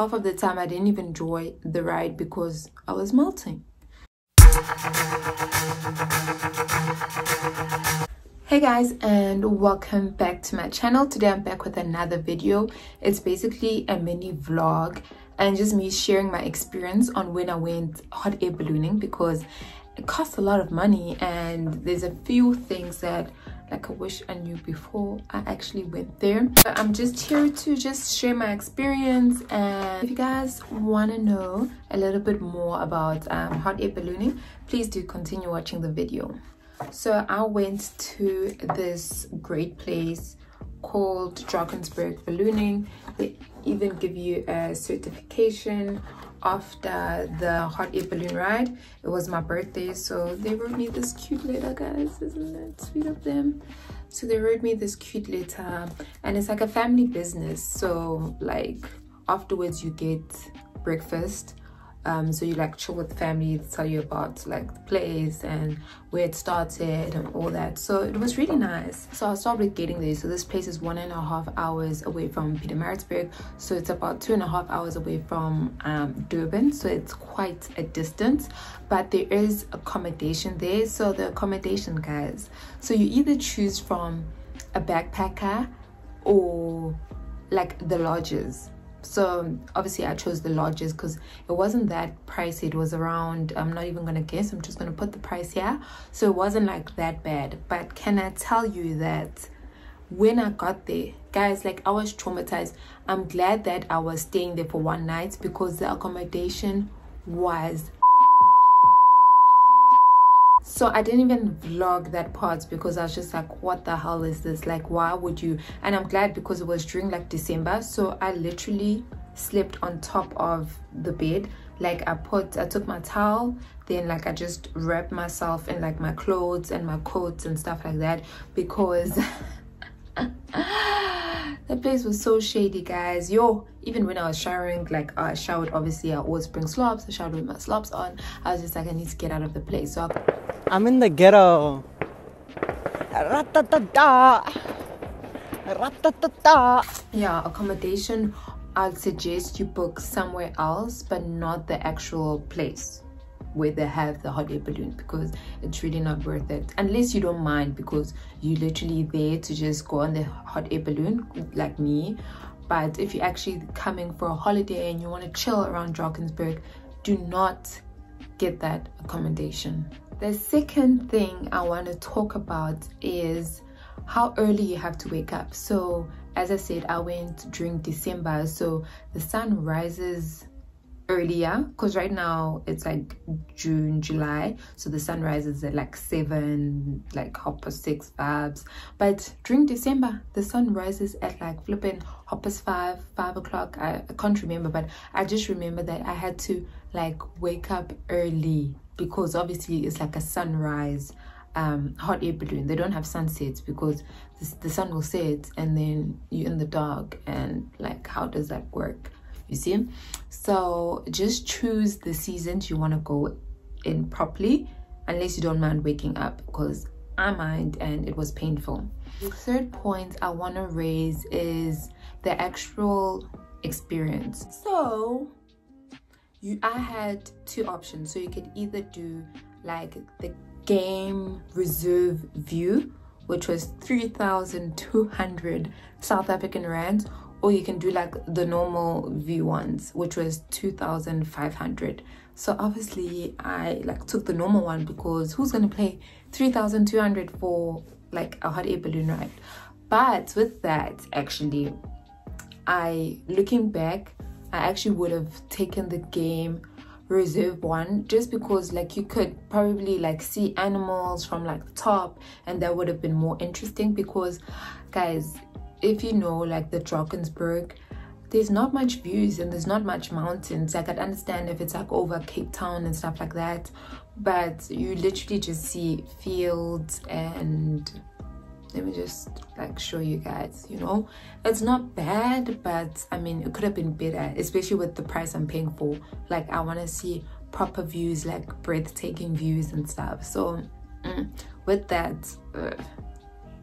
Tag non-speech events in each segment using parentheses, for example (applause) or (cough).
half of the time I didn't even enjoy the ride because I was melting. Hey guys and welcome back to my channel. Today I'm back with another video. It's basically a mini vlog and just me sharing my experience on when I went hot air ballooning because it costs a lot of money and there's a few things that like I wish I knew before I actually went there. But I'm just here to just share my experience and if you guys want to know a little bit more about um, hot air ballooning, please do continue watching the video. So I went to this great place called Drakensberg Ballooning. They even give you a certification after the hot air balloon ride. It was my birthday so they wrote me this cute letter guys. Isn't that sweet of them? So they wrote me this cute letter and it's like a family business. So like afterwards you get breakfast um, so you like chill with the family tell you about like the place and where it started and all that. So it was really nice. So i started getting there so this place is one and a half hours away from Pietermaritzburg so it's about two and a half hours away from um, durban. So it's quite a distance but there is accommodation there. So the accommodation guys so you either choose from a backpacker or like the lodges so obviously i chose the lodges because it wasn't that pricey. It was around i'm not even gonna guess i'm just gonna put the price here. So it wasn't like that bad. But can i tell you that when i got there guys like i was traumatized. I'm glad that i was staying there for one night because the accommodation was so i didn't even vlog that part because i was just like what the hell is this? Like why would you? And i'm glad because it was during like december. So i literally slept on top of the bed. Like i put i took my towel then like i just wrapped myself in like my clothes and my coats and stuff like that because (laughs) the place was so shady guys. Yo even when i was showering like i showered obviously i always bring slops i showered with my slops on. I was just like i need to get out of the place. So I, am in the ghetto. Yeah accommodation i'd suggest you book somewhere else but not the actual place where they have the hot air balloon because it's really not worth it. Unless you don't mind because you're literally there to just go on the hot air balloon like me. But if you're actually coming for a holiday and you want to chill around Drakensberg do not get that accommodation the second thing I want to talk about is how early you have to wake up. So as I said I went during December so the sun rises earlier because right now it's like june july so the sun rises at like seven like half past six vibes. But during december the sun rises at like flipping half past five five o'clock. I, I can't remember but i just remember that i had to like wake up early because obviously it's like a sunrise um hot air balloon. They don't have sunsets because the, the sun will set and then you're in the dark and like how does that work? You see? So just choose the seasons you want to go in properly unless you don't mind waking up because i mind and it was painful. The third point i want to raise is the actual experience. So you i had two options. So you could either do like the game reserve view which was 3200 south african rands or you can do like the normal view ones which was 2500 so obviously i like took the normal one because who's gonna pay 3200 for like a hot air balloon ride? But with that actually i looking back i actually would have taken the game reserve one just because like you could probably like see animals from like the top and that would have been more interesting because guys if you know like the Drakensberg, there's not much views and there's not much mountains. Like I'd understand if it's like over Cape Town and stuff like that, but you literally just see fields and let me just like show you guys you know? It's not bad but i mean it could have been better especially with the price i'm paying for. Like i want to see proper views like breathtaking views and stuff. So mm, with that uh,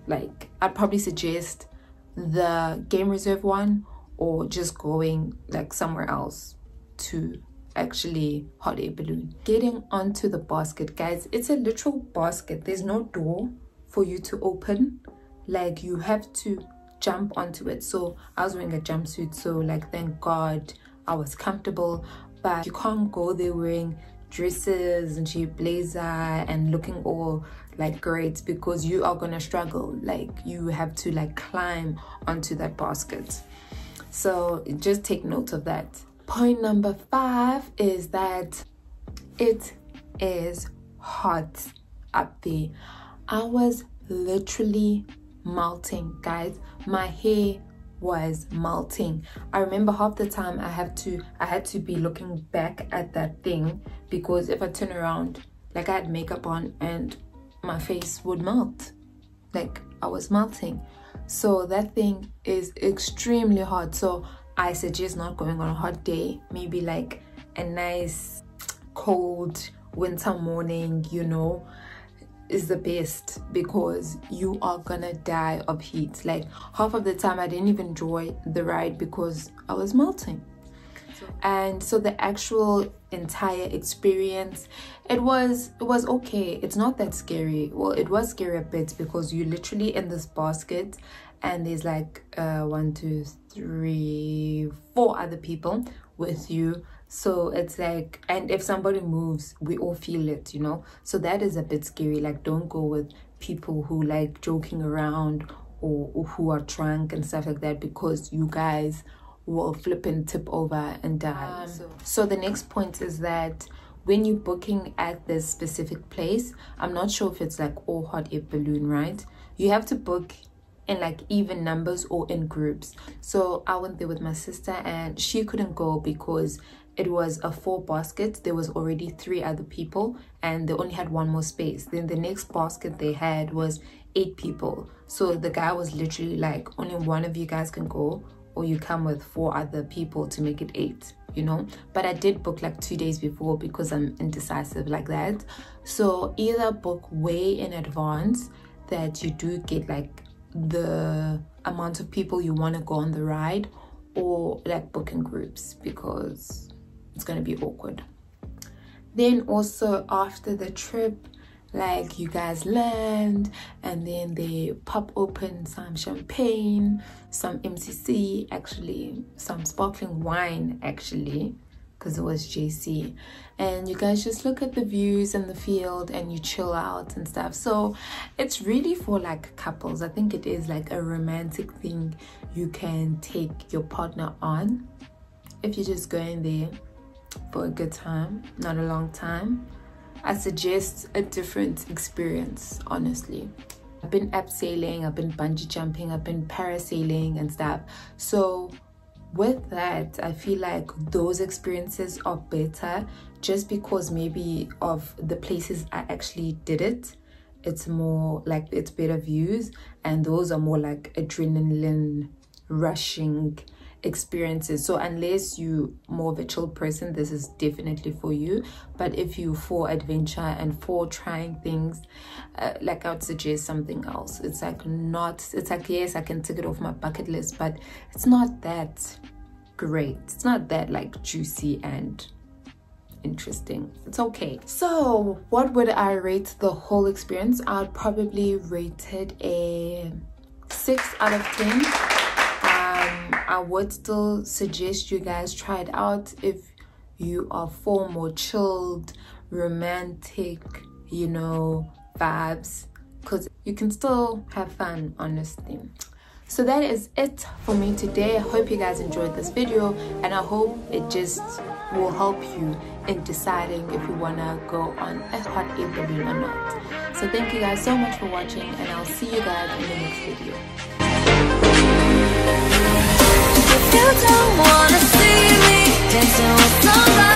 like i'd probably suggest the game reserve one or just going like somewhere else to actually hot air balloon. Getting onto the basket guys it's a literal basket. There's no door for you to open like you have to jump onto it. So i was wearing a jumpsuit so like thank god i was comfortable. But you can't go there wearing dresses and cheap blazer and looking all like great because you are gonna struggle. Like you have to like climb onto that basket. So just take note of that. Point number five is that it is hot up there i was literally melting guys. My hair was melting. I remember half the time i have to i had to be looking back at that thing because if i turn around like i had makeup on and my face would melt. Like i was melting. So that thing is extremely hot so i suggest not going on a hot day. Maybe like a nice cold winter morning you know is the best because you are gonna die of heat. Like half of the time i didn't even enjoy the ride because i was melting. And so the actual entire experience it was it was okay. It's not that scary. Well it was scary a bit because you're literally in this basket and there's like uh one two three four other people with you so it's like and if somebody moves we all feel it you know? So that is a bit scary. Like don't go with people who like joking around or, or who are drunk and stuff like that because you guys will flip and tip over and die. Um, so. so the next point is that when you're booking at this specific place i'm not sure if it's like all hot air balloon right? You have to book in like even numbers or in groups. So i went there with my sister and she couldn't go because it was a four basket. There was already three other people and they only had one more space. Then the next basket they had was eight people. So the guy was literally like only one of you guys can go or you come with four other people to make it eight you know? But i did book like two days before because i'm indecisive like that. So either book way in advance that you do get like the amount of people you want to go on the ride or like booking groups because it's going to be awkward then also after the trip like you guys land and then they pop open some champagne some mcc actually some sparkling wine actually because it was JC. And you guys just look at the views and the field and you chill out and stuff. So it's really for like couples. I think it is like a romantic thing you can take your partner on if you're just going there for a good time, not a long time. I suggest a different experience, honestly. I've been abseiling, I've been bungee jumping, I've been parasailing and stuff. So with that i feel like those experiences are better just because maybe of the places i actually did it it's more like it's better views and those are more like adrenaline rushing experiences. So unless you more of a chill person this is definitely for you. But if you for adventure and for trying things uh, like i would suggest something else. It's like not it's like yes i can tick it off my bucket list but it's not that great. It's not that like juicy and interesting. It's okay. So what would i rate the whole experience? I'd probably rate it a six out of ten I would still suggest you guys try it out if you are for more chilled, romantic, you know, vibes because you can still have fun, honestly. So that is it for me today. I hope you guys enjoyed this video and I hope it just will help you in deciding if you want to go on a hot balloon or not. So thank you guys so much for watching and I'll see you guys in the next video you don't wanna see me dancing with somebody